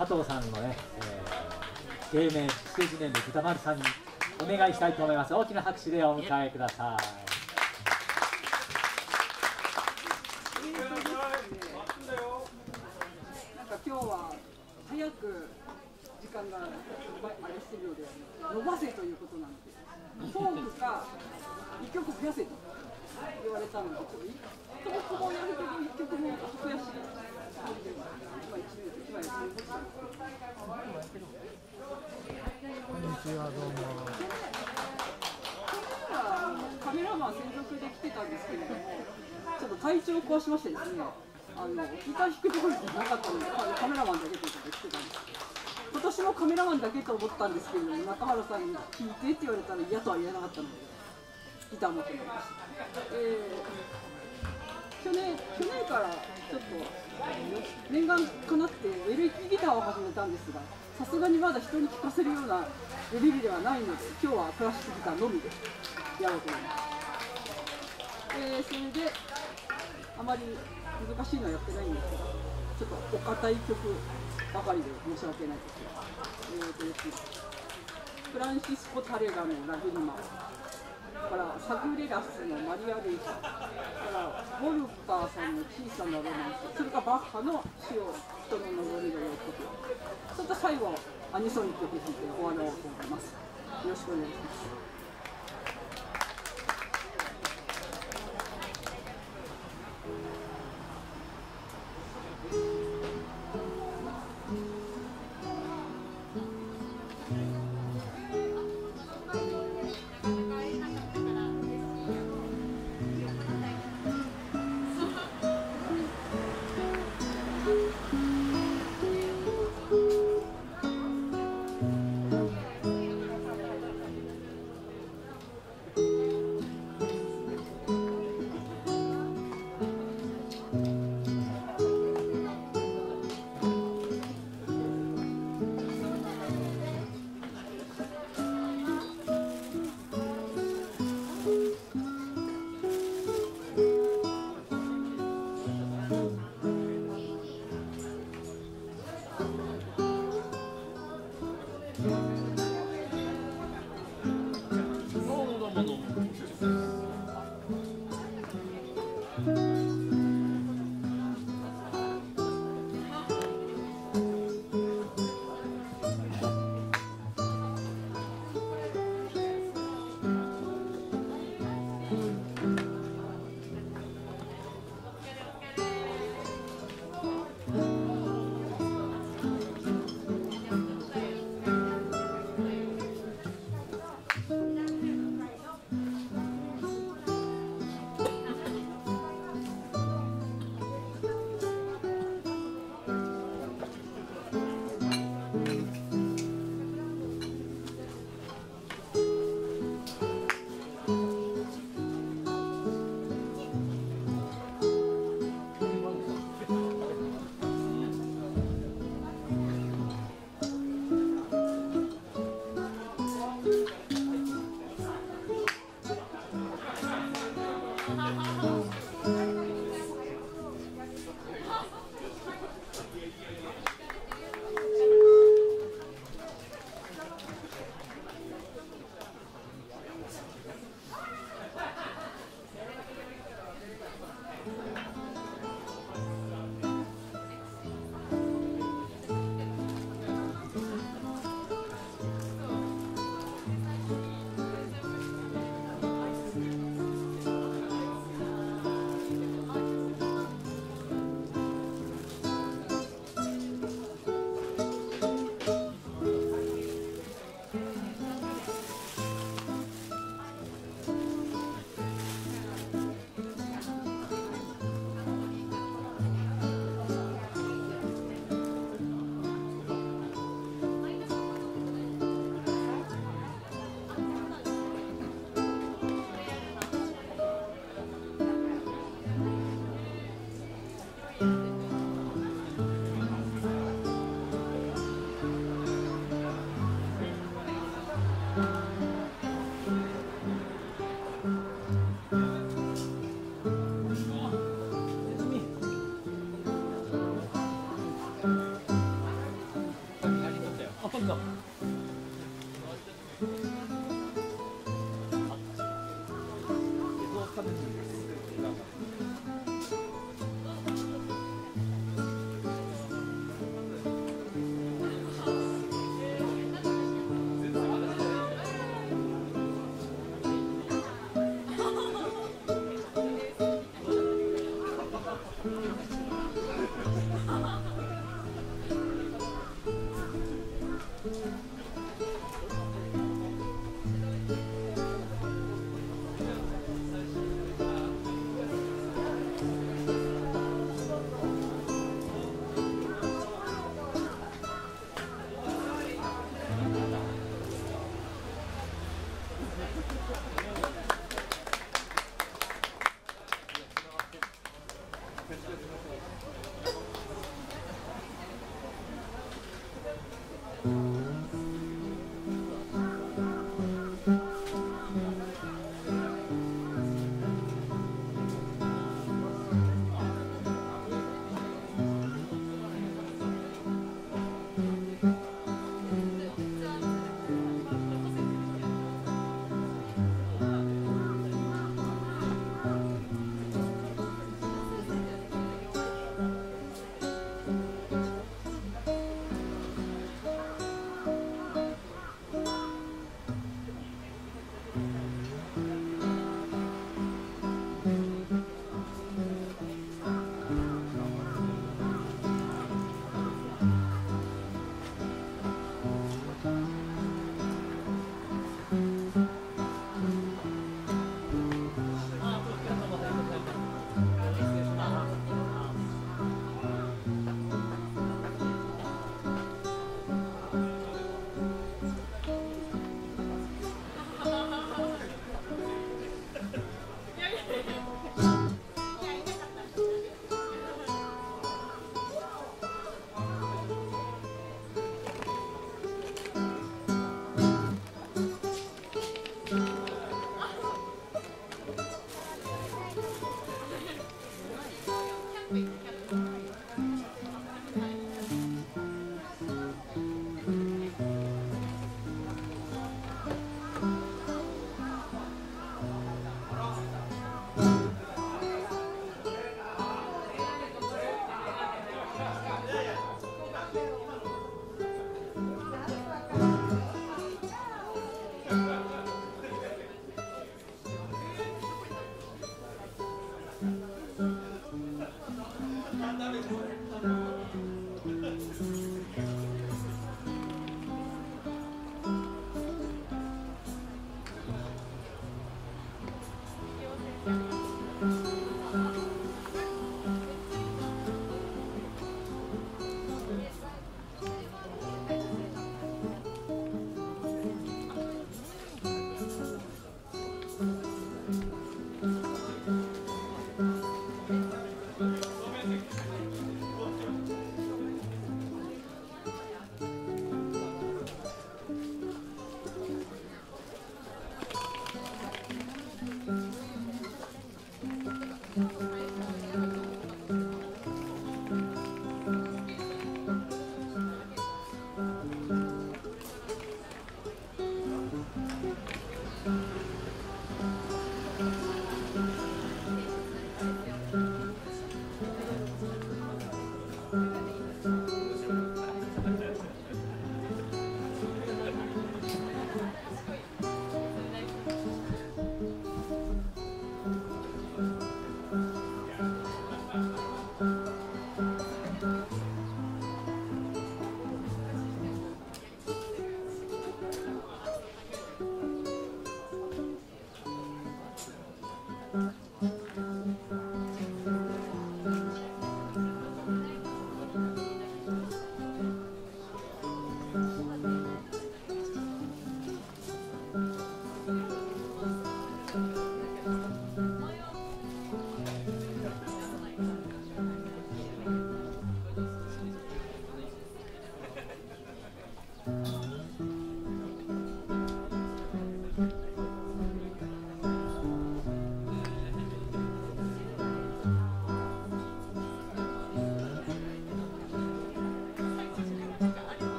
佐藤さんのね、えー、芸名、ステージネーム豚丸さんにお願いしたいと思います。大きな拍手でお迎えください。なんか今日は早く時間があれしてるので伸ばせということなのでフォークか一曲増やせと言われたのでちょっと一曲もやるけど一曲も増やしちは、どうも。カメラマン専属で来てたんですけれども、ちょっと体調を壊しましてですね、あのギター弾くところじゃなかったので、カメラマンだけということで来てたんですけど今年もカメラマンだけと思ったんですけれども、中原さんに聞いてって言われたら嫌とは言えなかったので、ギター持ってまいりました。えー、去年去年からちょっと念願かなってエレキギターを始めたんですがさすがにまだ人に聴かせるようなレベルではないので今日はクラシックギターのみでやろうと思います、えー、それであまり難しいのはやってないんですがちょっとお堅い曲ばかりで申し訳ないです。が、えーとですね、フランシスコ・タレガの「ラグリマ」からサグレラスのマリア・レイザからウォルパーさんの小さなロマンスそれからバッハの死を人の望みのよ曲それと最後アニソン曲弾いて終わろうと思います。よろしくお願いします。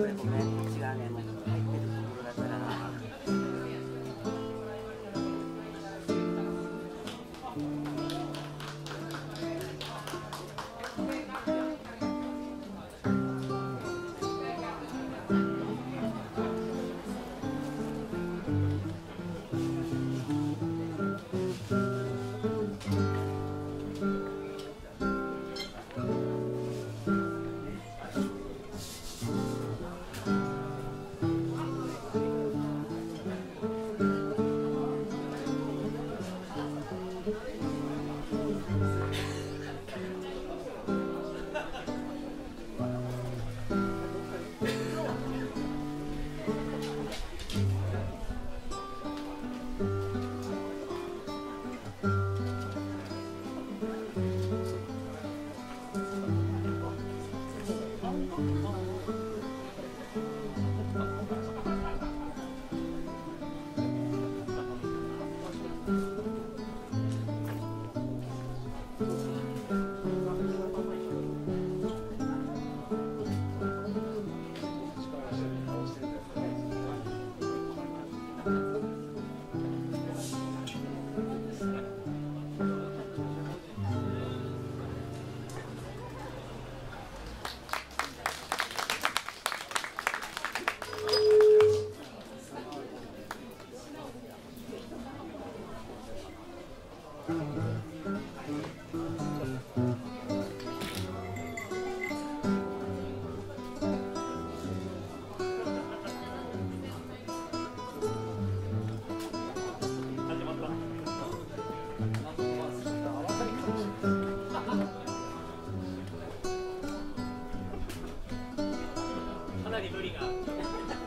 違うねが。